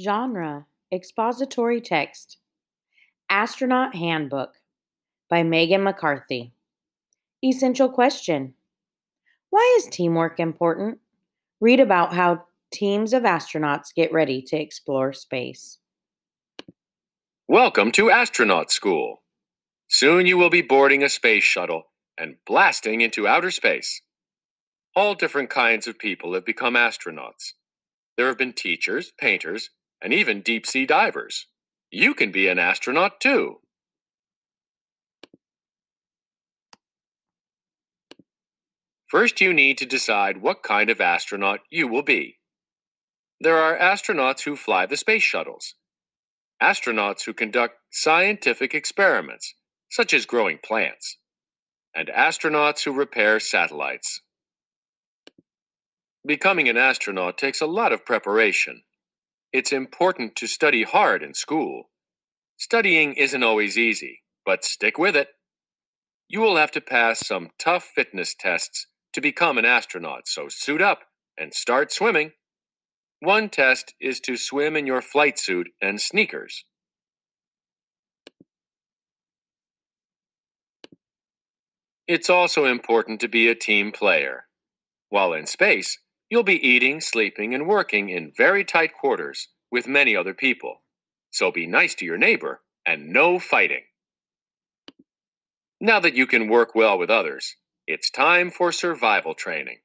Genre Expository Text Astronaut Handbook by Meghan McCarthy. Essential question Why is teamwork important? Read about how teams of astronauts get ready to explore space. Welcome to Astronaut School. Soon you will be boarding a space shuttle and blasting into outer space. All different kinds of people have become astronauts. There have been teachers, painters, and even deep sea divers. You can be an astronaut too. First, you need to decide what kind of astronaut you will be. There are astronauts who fly the space shuttles, astronauts who conduct scientific experiments, such as growing plants, and astronauts who repair satellites. Becoming an astronaut takes a lot of preparation. It's important to study hard in school. Studying isn't always easy, but stick with it. You will have to pass some tough fitness tests to become an astronaut, so suit up and start swimming. One test is to swim in your flight suit and sneakers. It's also important to be a team player. While in space, you'll be eating, sleeping, and working in very tight quarters with many other people. So be nice to your neighbor and no fighting. Now that you can work well with others, it's time for survival training.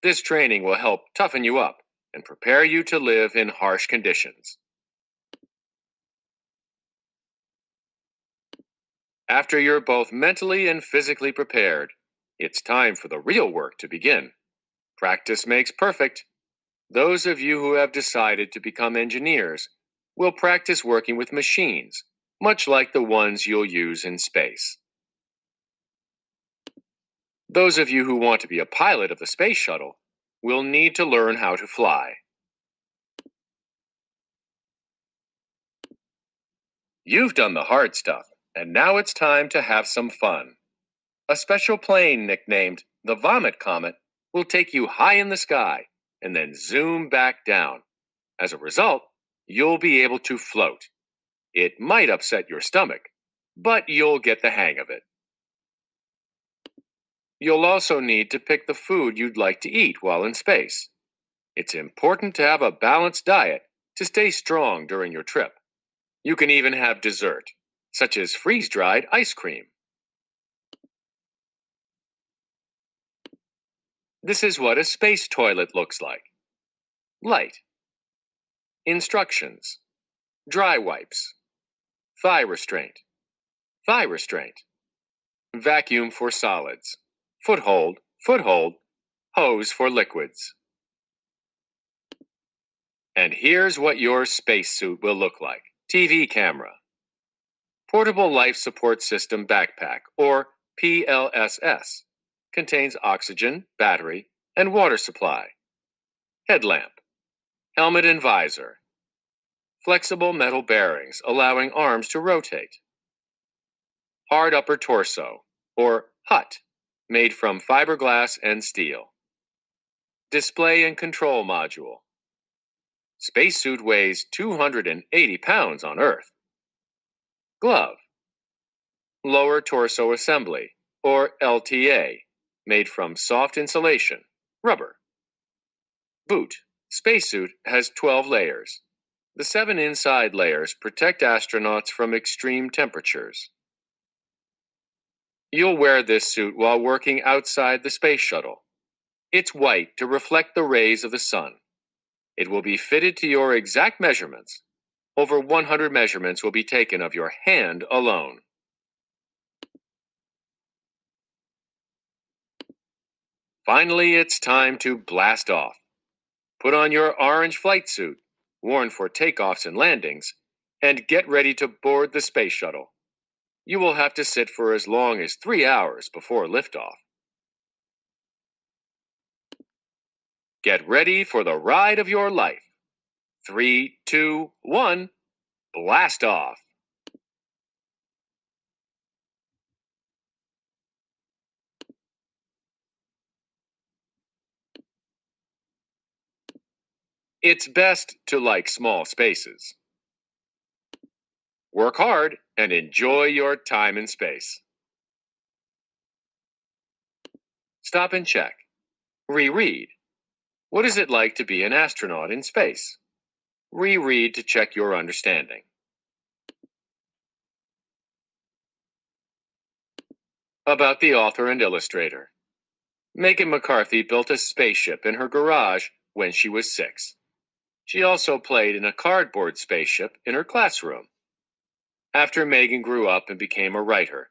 This training will help toughen you up and prepare you to live in harsh conditions. After you're both mentally and physically prepared, it's time for the real work to begin. Practice makes perfect. Those of you who have decided to become engineers will practice working with machines, much like the ones you'll use in space. Those of you who want to be a pilot of the space shuttle will need to learn how to fly. You've done the hard stuff, and now it's time to have some fun. A special plane nicknamed the Vomit Comet will take you high in the sky and then zoom back down. As a result, you'll be able to float. It might upset your stomach, but you'll get the hang of it. You'll also need to pick the food you'd like to eat while in space. It's important to have a balanced diet to stay strong during your trip. You can even have dessert, such as freeze dried ice cream. This is what a space toilet looks like. Light. Instructions. Dry wipes. Thigh restraint. Thigh restraint. Vacuum for solids foothold, foothold, hose for liquids. And here's what your spacesuit will look like TV camera, Portable Life Support System Backpack, or PLSS, contains oxygen, battery, and water supply. Headlamp, helmet and visor, flexible metal bearings allowing arms to rotate, hard upper torso, or HUT, made from fiberglass and steel. Display and control module. Spacesuit weighs 280 pounds on Earth. Glove. Lower torso assembly, or LTA, made from soft insulation, rubber. Boot. Spacesuit has 12 layers. The seven inside layers protect astronauts from extreme temperatures. You'll wear this suit while working outside the space shuttle. It's white to reflect the rays of the sun. It will be fitted to your exact measurements. Over 100 measurements will be taken of your hand alone. Finally, it's time to blast off. Put on your orange flight suit, worn for takeoffs and landings, and get ready to board the space shuttle you will have to sit for as long as three hours before liftoff. Get ready for the ride of your life. Three, two, one, blast off. It's best to like small spaces. Work hard and enjoy your time in space. Stop and check. Reread. What is it like to be an astronaut in space? Reread to check your understanding. About the author and illustrator. Meghan McCarthy built a spaceship in her garage when she was six. She also played in a cardboard spaceship in her classroom. After Meghan grew up and became a writer,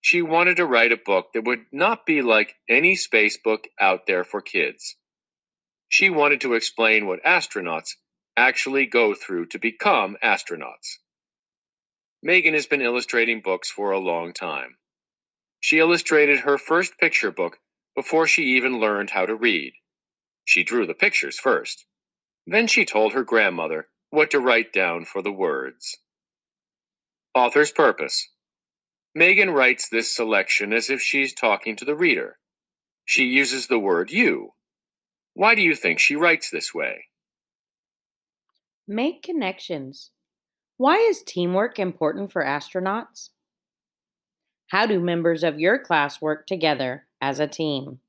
she wanted to write a book that would not be like any space book out there for kids. She wanted to explain what astronauts actually go through to become astronauts. Meghan has been illustrating books for a long time. She illustrated her first picture book before she even learned how to read. She drew the pictures first. Then she told her grandmother what to write down for the words. Author's Purpose Meghan writes this selection as if she's talking to the reader. She uses the word you. Why do you think she writes this way? Make connections. Why is teamwork important for astronauts? How do members of your class work together as a team?